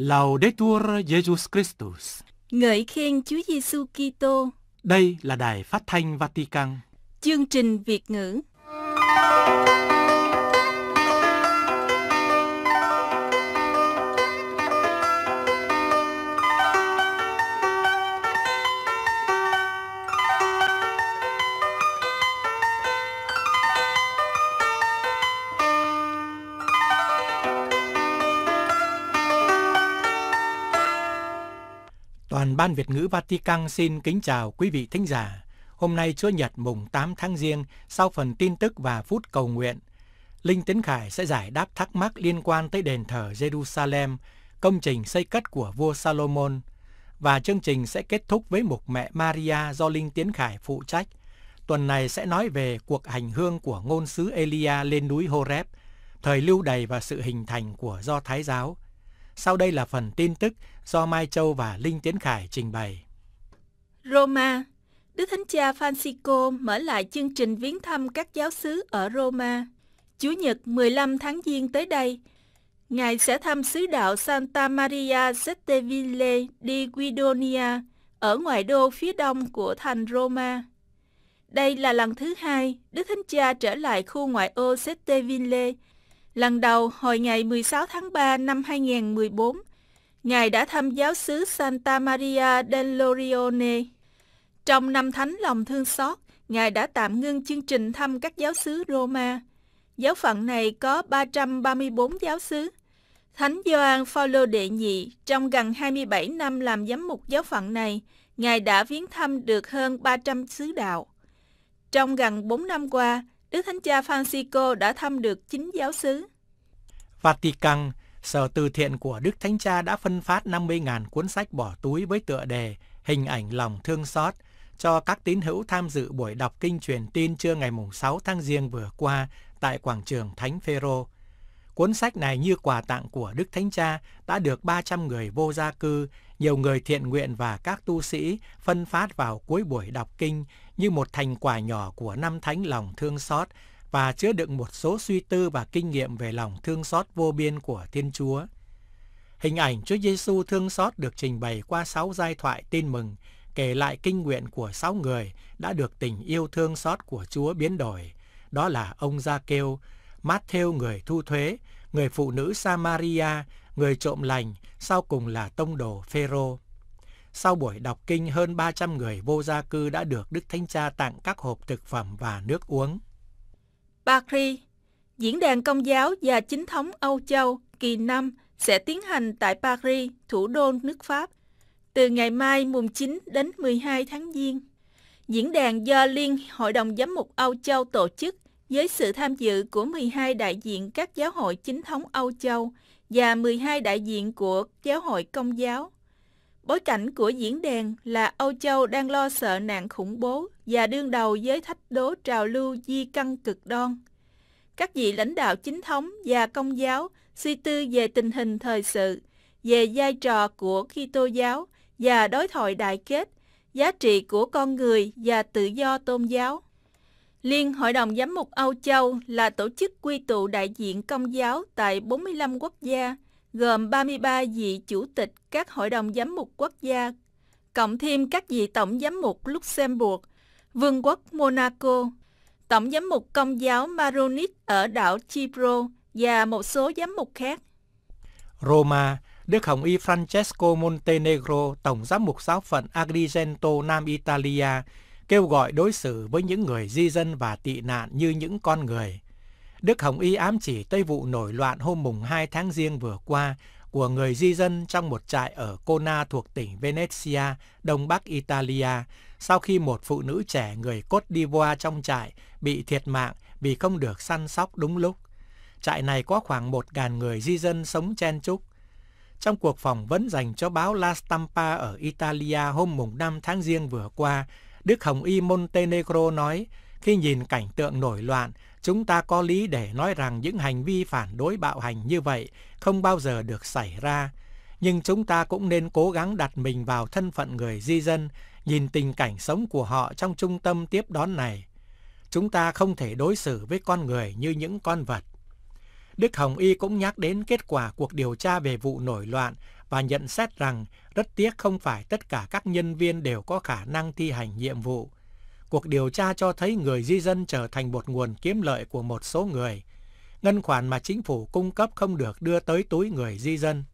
Laudetur Jesus Christus. Ngợi khen Chúa Giêsu Kitô. Đây là đài phát thanh Vatican. Chương trình Việt ngữ. Toàn ban Việt ngữ Vatican xin kính chào quý vị thính giả. Hôm nay Chúa Nhật mùng 8 tháng Giêng, sau phần tin tức và phút cầu nguyện, Linh Tiến Khải sẽ giải đáp thắc mắc liên quan tới đền thờ Jerusalem, công trình xây cất của vua Salomon. Và chương trình sẽ kết thúc với mục mẹ Maria do Linh Tiến Khải phụ trách. Tuần này sẽ nói về cuộc hành hương của ngôn sứ Elia lên núi Horeb, thời lưu đày và sự hình thành của Do Thái giáo. Sau đây là phần tin tức do Mai Châu và Linh Tiến Khải trình bày. Roma Đức Thánh Cha Francisco mở lại chương trình viếng thăm các giáo xứ ở Roma. Chủ nhật 15 tháng Giêng tới đây, Ngài sẽ thăm xứ đạo Santa Maria Setteville di Guidonia ở ngoại đô phía đông của thành Roma. Đây là lần thứ hai Đức Thánh Cha trở lại khu ngoại ô Setteville. Lần đầu hồi ngày 16 tháng 3 năm 2014, Ngài đã thăm giáo xứ Santa Maria dell'Orione. Trong năm thánh lòng thương xót, Ngài đã tạm ngưng chương trình thăm các giáo xứ Roma. Giáo phận này có 334 giáo xứ. Thánh Gioan Phaolô đệ nhị trong gần 27 năm làm giám mục giáo phận này, Ngài đã viếng thăm được hơn 300 xứ đạo. Trong gần 4 năm qua, Đức Thánh Cha Francisco đã thăm được 9 giáo xứ. Vatican, Sở từ thiện của Đức Thánh Cha đã phân phát 50.000 cuốn sách bỏ túi với tựa đề Hình ảnh lòng thương xót cho các tín hữu tham dự buổi đọc kinh truyền tin trưa ngày 6 tháng Giêng vừa qua tại quảng trường Thánh Phêrô. Cuốn sách này như quà tặng của Đức Thánh Cha đã được 300 người vô gia cư, nhiều người thiện nguyện và các tu sĩ phân phát vào cuối buổi đọc kinh như một thành quả nhỏ của năm thánh lòng thương xót và chứa đựng một số suy tư và kinh nghiệm về lòng thương xót vô biên của Thiên Chúa. Hình ảnh Chúa Giêsu thương xót được trình bày qua sáu giai thoại tin mừng, kể lại kinh nguyện của sáu người đã được tình yêu thương xót của Chúa biến đổi. Đó là ông Gia Kêu, Matthew người thu thuế, người phụ nữ Samaria, người trộm lành, sau cùng là tông đồ Phêrô. Sau buổi đọc kinh, hơn 300 người vô gia cư đã được Đức Thánh Cha tặng các hộp thực phẩm và nước uống. Paris, Diễn đàn Công giáo và Chính thống Âu Châu kỳ 5 sẽ tiến hành tại Paris, thủ đô nước Pháp, từ ngày mai mùng 9 đến 12 tháng Giêng. Diễn đàn do Liên Hội đồng Giám mục Âu Châu tổ chức với sự tham dự của 12 đại diện các giáo hội chính thống Âu Châu và 12 đại diện của giáo hội công giáo. Bối cảnh của diễn đàn là Âu Châu đang lo sợ nạn khủng bố và đương đầu với thách đố trào lưu di căn cực đoan. Các vị lãnh đạo chính thống và công giáo suy tư về tình hình thời sự, về vai trò của Kitô giáo và đối thoại đại kết, giá trị của con người và tự do tôn giáo. Liên Hội đồng Giám mục Âu Châu là tổ chức quy tụ đại diện công giáo tại 45 quốc gia, gồm 33 vị chủ tịch các hội đồng giám mục quốc gia, cộng thêm các vị tổng giám mục Luxembourg, Vương quốc Monaco, tổng giám mục công giáo Maronit ở đảo Chipro và một số giám mục khác. Roma, Đức Hồng Y Francesco Montenegro, Tổng giám mục giáo phận Agrigento, Nam Italia, kêu gọi đối xử với những người di dân và tị nạn như những con người. Đức Hồng Y ám chỉ tới vụ nổi loạn hôm mùng 2 tháng Giêng vừa qua của người di dân trong một trại ở Kona thuộc tỉnh Venezia, đông bắc Italia, sau khi một phụ nữ trẻ người Côte d'Ivoire trong trại bị thiệt mạng vì không được săn sóc đúng lúc. Trại này có khoảng 1.000 người di dân sống chen chúc. Trong cuộc phỏng vấn dành cho báo La Stampa ở Italia hôm mùng 5 tháng Giêng vừa qua, Đức Hồng Y Montenegro nói, khi nhìn cảnh tượng nổi loạn, chúng ta có lý để nói rằng những hành vi phản đối bạo hành như vậy không bao giờ được xảy ra. Nhưng chúng ta cũng nên cố gắng đặt mình vào thân phận người di dân, nhìn tình cảnh sống của họ trong trung tâm tiếp đón này. Chúng ta không thể đối xử với con người như những con vật. Đức Hồng Y cũng nhắc đến kết quả cuộc điều tra về vụ nổi loạn và nhận xét rằng rất tiếc không phải tất cả các nhân viên đều có khả năng thi hành nhiệm vụ. Cuộc điều tra cho thấy người di dân trở thành một nguồn kiếm lợi của một số người. Ngân khoản mà chính phủ cung cấp không được đưa tới túi người di dân.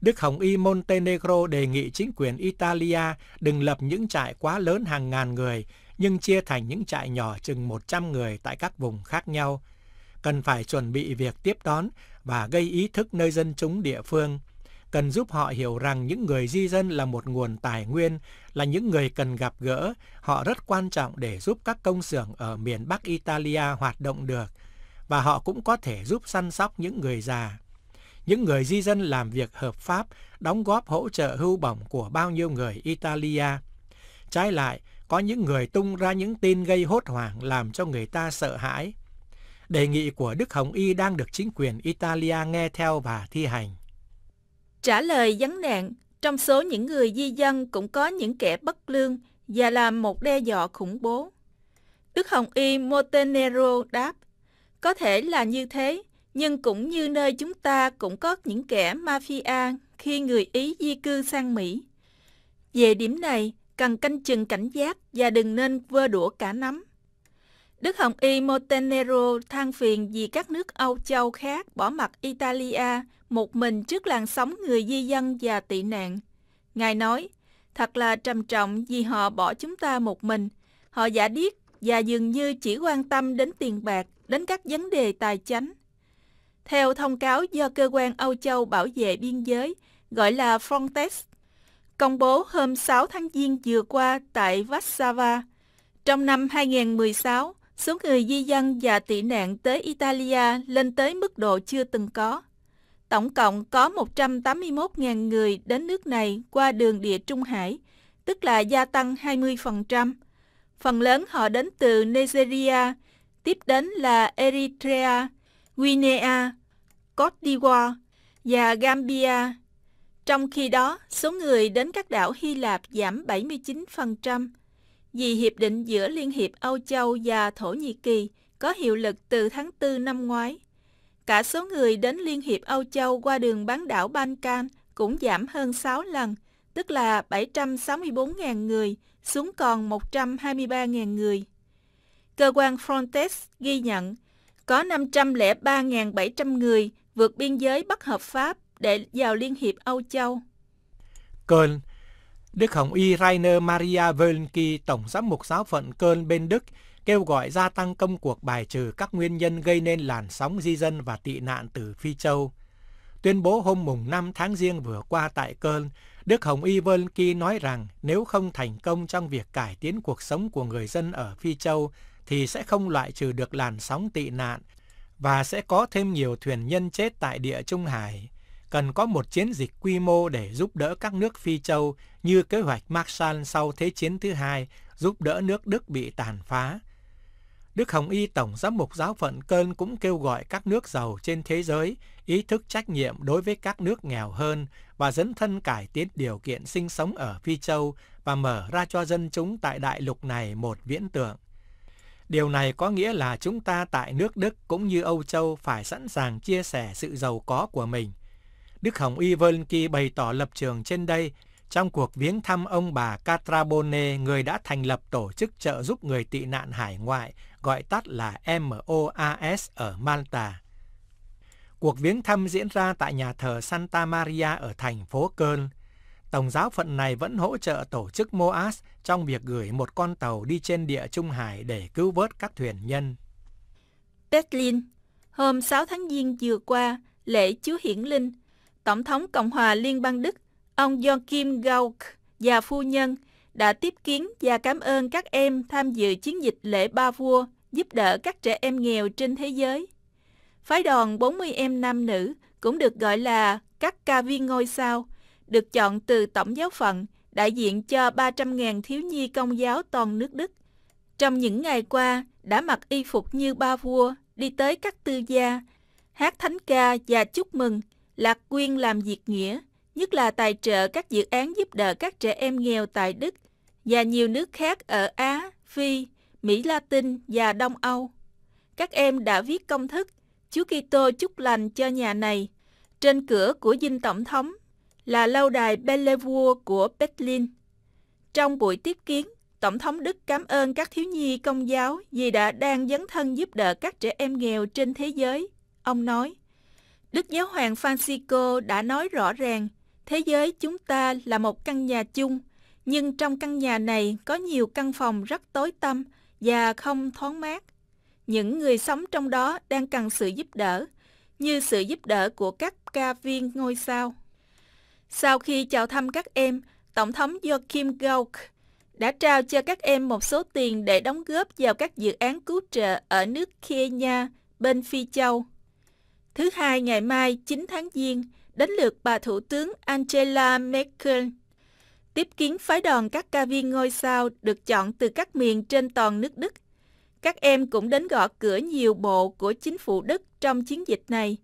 Đức Hồng Y Montenegro đề nghị chính quyền Italia đừng lập những trại quá lớn hàng ngàn người, nhưng chia thành những trại nhỏ chừng 100 người tại các vùng khác nhau. Cần phải chuẩn bị việc tiếp đón và gây ý thức nơi dân chúng địa phương. Cần giúp họ hiểu rằng những người di dân là một nguồn tài nguyên, là những người cần gặp gỡ. Họ rất quan trọng để giúp các công xưởng ở miền Bắc Italia hoạt động được. Và họ cũng có thể giúp săn sóc những người già những người di dân làm việc hợp pháp, đóng góp hỗ trợ hưu bổng của bao nhiêu người Italia. Trái lại, có những người tung ra những tin gây hốt hoảng làm cho người ta sợ hãi. Đề nghị của Đức Hồng Y đang được chính quyền Italia nghe theo và thi hành. Trả lời vấn nạn, trong số những người di dân cũng có những kẻ bất lương và làm một đe dọa khủng bố. Đức Hồng Y Montenegro đáp, có thể là như thế, nhưng cũng như nơi chúng ta cũng có những kẻ mafia khi người Ý di cư sang Mỹ. Về điểm này, cần canh chừng cảnh giác và đừng nên vơ đũa cả nắm. Đức Hồng Y Montenegro than phiền vì các nước Âu Châu khác bỏ mặt Italia một mình trước làn sóng người di dân và tị nạn. Ngài nói, thật là trầm trọng vì họ bỏ chúng ta một mình. Họ giả điếc và dường như chỉ quan tâm đến tiền bạc, đến các vấn đề tài chánh. Theo thông cáo do cơ quan Âu Châu bảo vệ biên giới, gọi là Frontex, công bố hôm 6 tháng Giêng vừa qua tại Warsaw, trong năm 2016, số người di dân và tị nạn tới Italia lên tới mức độ chưa từng có. Tổng cộng có 181.000 người đến nước này qua đường địa Trung Hải, tức là gia tăng 20%. Phần lớn họ đến từ Nigeria, tiếp đến là Eritrea, Guinea, Cote d'Ivoire và Gambia. Trong khi đó, số người đến các đảo Hy Lạp giảm 79% vì hiệp định giữa Liên hiệp Âu Châu và Thổ Nhĩ Kỳ có hiệu lực từ tháng 4 năm ngoái. Cả số người đến Liên hiệp Âu Châu qua đường bán đảo Balkan cũng giảm hơn 6 lần, tức là 764.000 người xuống còn 123.000 người. Cơ quan Frontex ghi nhận có 503.700 người vượt biên giới bất hợp pháp để vào Liên hiệp Âu Châu. Köln Đức Hồng Y Rainer Maria Wölnki, Tổng giám mục giáo phận Köln bên Đức, kêu gọi gia tăng công cuộc bài trừ các nguyên nhân gây nên làn sóng di dân và tị nạn từ Phi Châu. Tuyên bố hôm mùng 5 tháng Giêng vừa qua tại Köln, Đức Hồng Y Wölnki nói rằng nếu không thành công trong việc cải tiến cuộc sống của người dân ở Phi Châu, thì sẽ không loại trừ được làn sóng tị nạn và sẽ có thêm nhiều thuyền nhân chết tại địa Trung Hải. Cần có một chiến dịch quy mô để giúp đỡ các nước Phi Châu như kế hoạch Marshall sau Thế chiến thứ hai, giúp đỡ nước Đức bị tàn phá. Đức Hồng Y Tổng giám mục giáo phận Cơn cũng kêu gọi các nước giàu trên thế giới ý thức trách nhiệm đối với các nước nghèo hơn và dấn thân cải tiến điều kiện sinh sống ở Phi Châu và mở ra cho dân chúng tại đại lục này một viễn tượng. Điều này có nghĩa là chúng ta tại nước Đức cũng như Âu Châu phải sẵn sàng chia sẻ sự giàu có của mình. Đức Hồng Y Volki bày tỏ lập trường trên đây trong cuộc viếng thăm ông bà Catrabone, người đã thành lập tổ chức trợ giúp người tị nạn hải ngoại, gọi tắt là MOAS ở Malta. Cuộc viếng thăm diễn ra tại nhà thờ Santa Maria ở thành phố Köln. Tổng giáo phận này vẫn hỗ trợ tổ chức MOAS trong việc gửi một con tàu đi trên địa Trung Hải để cứu vớt các thuyền nhân. Berlin, hôm 6 tháng Giêng vừa qua, lễ Chúa Hiển Linh, Tổng thống Cộng hòa Liên bang Đức, ông Joachim Gauck và phu nhân đã tiếp kiến và cảm ơn các em tham dự chiến dịch lễ ba vua giúp đỡ các trẻ em nghèo trên thế giới. Phái đoàn 40 em nam nữ cũng được gọi là các ca viên ngôi sao, được chọn từ tổng giáo phận đại diện cho 300.000 thiếu nhi công giáo toàn nước Đức. Trong những ngày qua, đã mặc y phục như ba vua, đi tới các tư gia, hát thánh ca và chúc mừng, lạc quyên làm việc nghĩa, nhất là tài trợ các dự án giúp đỡ các trẻ em nghèo tại Đức và nhiều nước khác ở Á, Phi, Mỹ Latin và Đông Âu. Các em đã viết công thức Chúa Kitô chúc lành cho nhà này trên cửa của dinh tổng thống là lâu đài Bellevue của Berlin. Trong buổi tiếp kiến, Tổng thống Đức cảm ơn các thiếu nhi công giáo vì đã đang dấn thân giúp đỡ các trẻ em nghèo trên thế giới. Ông nói, Đức Giáo hoàng Francisco đã nói rõ ràng, thế giới chúng ta là một căn nhà chung, nhưng trong căn nhà này có nhiều căn phòng rất tối tăm và không thoáng mát. Những người sống trong đó đang cần sự giúp đỡ, như sự giúp đỡ của các ca viên ngôi sao. Sau khi chào thăm các em, Tổng thống Joachim Gauck đã trao cho các em một số tiền để đóng góp vào các dự án cứu trợ ở nước Kenya bên Phi Châu. Thứ hai ngày mai 9 tháng Giêng, đến lượt bà Thủ tướng Angela Merkel tiếp kiến phái đoàn các ca viên ngôi sao được chọn từ các miền trên toàn nước Đức. Các em cũng đến gõ cửa nhiều bộ của chính phủ Đức trong chiến dịch này.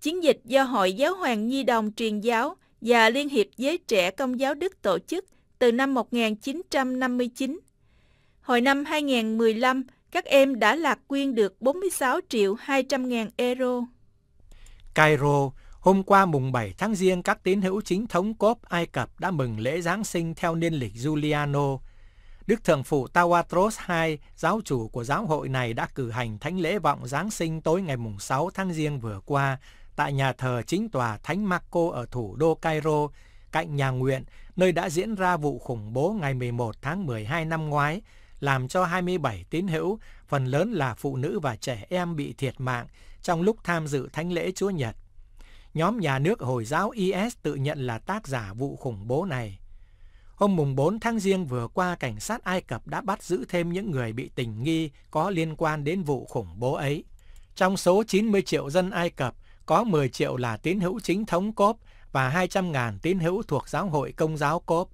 Chiến dịch do Hội Giáo hoàng Nhi đồng truyền giáo và Liên hiệp Giới trẻ Công giáo Đức tổ chức từ năm 1959. Hồi năm 2015, các em đã lạc quyên được 46 triệu 200 ngàn euro. Cairo, hôm qua mùng 7 tháng Giêng, các tín hữu chính thống cốp Ai Cập đã mừng lễ Giáng sinh theo niên lịch Giuliano. Đức Thượng phụ Tawadros II, giáo chủ của giáo hội này đã cử hành thánh lễ vọng Giáng sinh tối ngày mùng 6 tháng Giêng vừa qua tại nhà thờ chính tòa Thánh Marco ở thủ đô Cairo, cạnh nhà nguyện, nơi đã diễn ra vụ khủng bố ngày 11 tháng 12 năm ngoái, làm cho 27 tín hữu, phần lớn là phụ nữ và trẻ em bị thiệt mạng trong lúc tham dự thánh lễ Chúa Nhật. Nhóm nhà nước Hồi giáo IS tự nhận là tác giả vụ khủng bố này. Hôm mùng 4 tháng Giêng vừa qua, cảnh sát Ai Cập đã bắt giữ thêm những người bị tình nghi có liên quan đến vụ khủng bố ấy. Trong số 90 triệu dân Ai Cập, có 10 triệu là tín hữu chính thống cốp và 200.000 tín hữu thuộc giáo hội công giáo cốp.